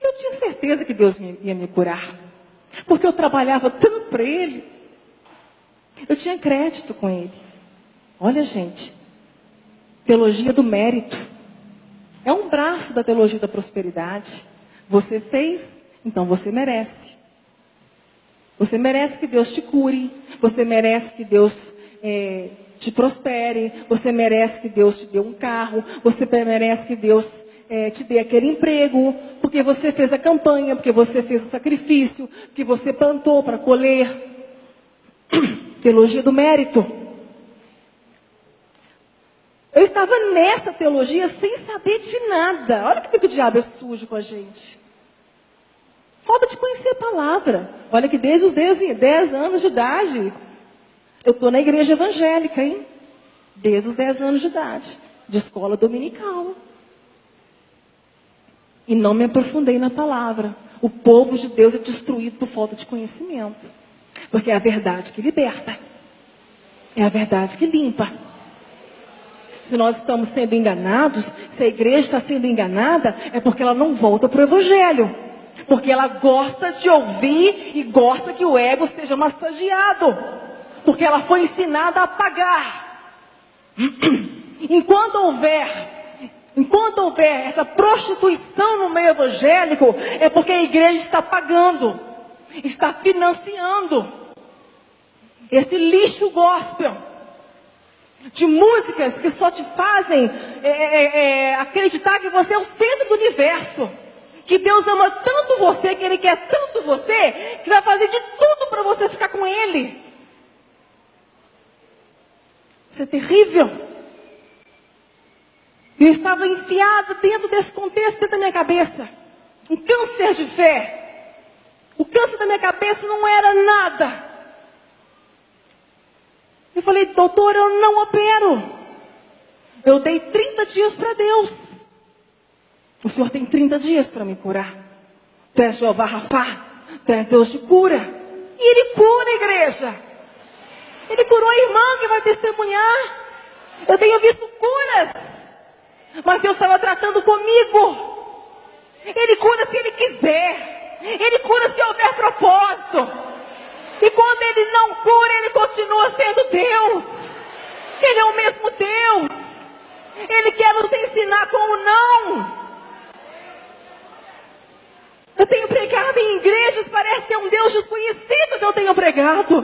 Eu tinha certeza que Deus ia me curar. Porque eu trabalhava tanto para Ele. Eu tinha crédito com Ele. Olha, gente. Teologia do mérito. É um braço da teologia da prosperidade. Você fez, então você merece. Você merece que Deus te cure. Você merece que Deus é, te prospere. Você merece que Deus te dê um carro. Você merece que Deus é, te dê aquele emprego. Porque você fez a campanha, porque você fez o sacrifício, porque você plantou para colher. Teologia do mérito. Eu estava nessa teologia sem saber de nada. Olha que o diabo é sujo com a gente. Falta de conhecer a palavra. Olha que desde os 10, 10 anos de idade, eu estou na igreja evangélica, hein? Desde os 10 anos de idade, de escola dominical. E não me aprofundei na palavra. O povo de Deus é destruído por falta de conhecimento. Porque é a verdade que liberta. É a verdade que limpa. Se nós estamos sendo enganados, se a igreja está sendo enganada, é porque ela não volta para o Evangelho. Porque ela gosta de ouvir e gosta que o ego seja massageado. Porque ela foi ensinada a pagar. Enquanto houver, enquanto houver essa prostituição no meio evangélico, é porque a igreja está pagando, está financiando esse lixo gospel de músicas que só te fazem é, é, é, acreditar que você é o centro do universo. Que Deus ama tanto você, que Ele quer tanto você, que vai fazer de tudo para você ficar com Ele. Isso é terrível. Eu estava enfiada dentro desse contexto, dentro da minha cabeça. Um câncer de fé. O câncer da minha cabeça não era nada. Eu falei, doutor, eu não opero. Eu dei 30 dias para Deus. O Senhor tem 30 dias para me curar. Tu és Jeová Rafá, tu és Deus de cura. E Ele cura a igreja. Ele curou a irmã que vai testemunhar. Eu tenho visto curas. Mas Deus estava tratando comigo. Ele cura se Ele quiser. Ele cura se houver propósito. E quando Ele não cura, Ele continua sendo Deus. Ele é o mesmo Deus. Ele quer nos ensinar com o não. Eu tenho pregado em igrejas, parece que é um Deus desconhecido que eu tenho pregado.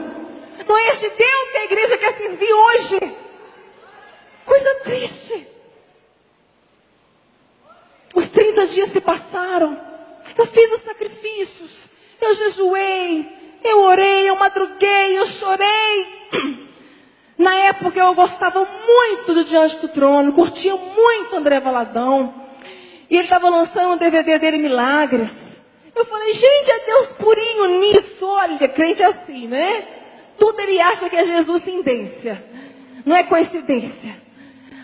Não é este Deus que a igreja quer servir hoje. Coisa triste. Os 30 dias se passaram. Eu fiz os sacrifícios. Eu jejuei. Eu orei. Eu madruguei. Eu chorei. Na época eu gostava muito do Diante do Trono. Curtia muito André Valadão. E ele estava lançando o DVD dele Milagres. Eu falei, gente, é Deus purinho nisso. Olha, crente é assim, né? Tudo ele acha que é Jesus tendência. Não é coincidência.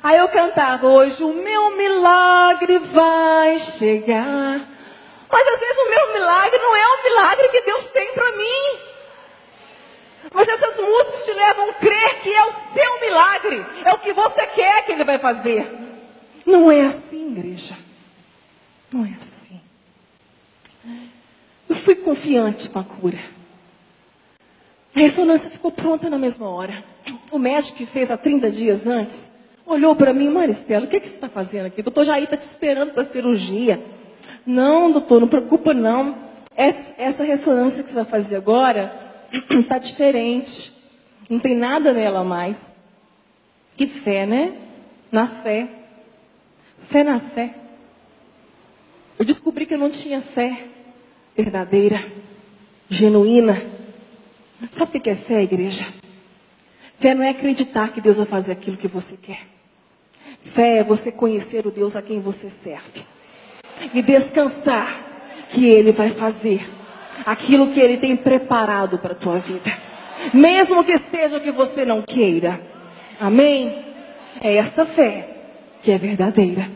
Aí eu cantava, hoje o meu milagre vai chegar. Mas às vezes o meu milagre não é o milagre que Deus tem para mim. Mas essas músicas te levam a crer que é o seu milagre, é o que você quer que Ele vai fazer. Não é assim, igreja. Não é assim. Eu fui confiante com a cura. A ressonância ficou pronta na mesma hora. O médico que fez há 30 dias antes olhou para mim, Maristela, o que, é que você está fazendo aqui? O doutor Jair está te esperando para a cirurgia. Não, doutor, não preocupa não. Essa, essa ressonância que você vai fazer agora está diferente. Não tem nada nela mais. Que fé, né? Na fé. Fé na fé. Eu descobri que eu não tinha fé verdadeira, genuína. Sabe o que é fé, igreja? Fé não é acreditar que Deus vai fazer aquilo que você quer. Fé é você conhecer o Deus a quem você serve. E descansar que Ele vai fazer aquilo que Ele tem preparado para a tua vida. Mesmo que seja o que você não queira. Amém? É esta fé que é verdadeira.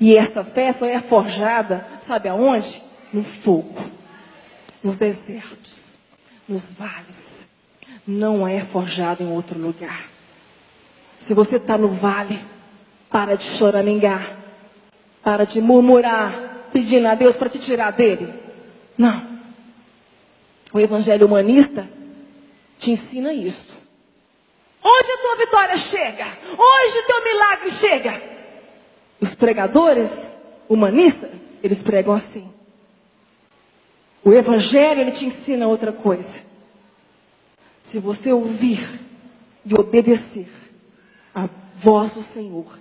E essa fé só é forjada, sabe aonde? no fogo, nos desertos, nos vales. Não é forjado em outro lugar. Se você está no vale, para de choramingar, para de murmurar, pedindo a Deus para te tirar dele. Não. O evangelho humanista te ensina isso. Hoje a tua vitória chega. Hoje o teu milagre chega. Os pregadores humanistas, eles pregam assim. O evangelho ele te ensina outra coisa. Se você ouvir e obedecer a voz do Senhor,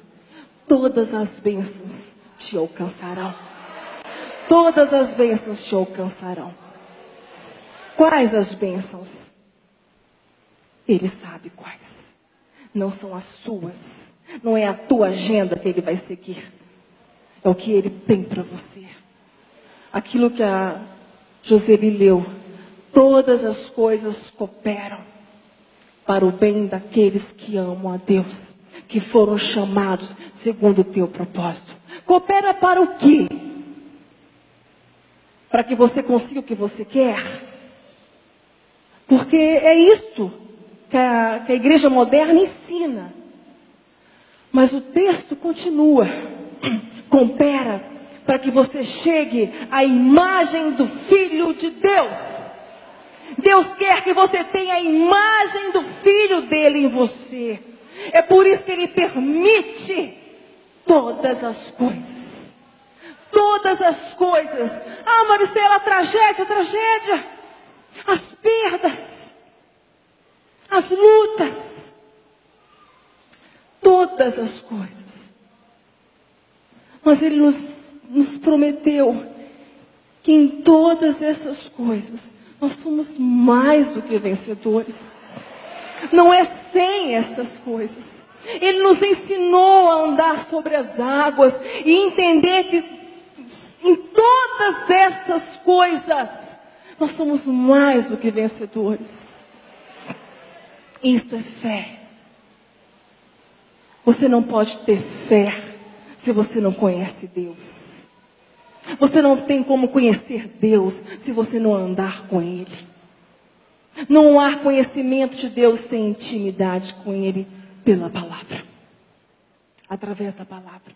todas as bênçãos te alcançarão. Todas as bênçãos te alcançarão. Quais as bênçãos? Ele sabe quais. Não são as suas. Não é a tua agenda que ele vai seguir. É o que ele tem para você. Aquilo que a José leu. Todas as coisas cooperam para o bem daqueles que amam a Deus, que foram chamados segundo o teu propósito. Coopera para o quê? Para que você consiga o que você quer? Porque é isto que a, que a igreja moderna ensina. Mas o texto continua. Compara para que você chegue à imagem do Filho de Deus. Deus quer que você tenha a imagem do Filho dele em você. É por isso que ele permite todas as coisas. Todas as coisas. Ah, Maristela, tragédia, tragédia as perdas, as lutas, todas as coisas. Mas Ele nos, nos prometeu que em todas essas coisas nós somos mais do que vencedores. Não é sem essas coisas. Ele nos ensinou a andar sobre as águas e entender que em todas essas coisas nós somos mais do que vencedores. Isso é fé. Você não pode ter fé se você não conhece Deus. Você não tem como conhecer Deus se você não andar com Ele. Não há conhecimento de Deus sem intimidade com Ele pela palavra através da palavra.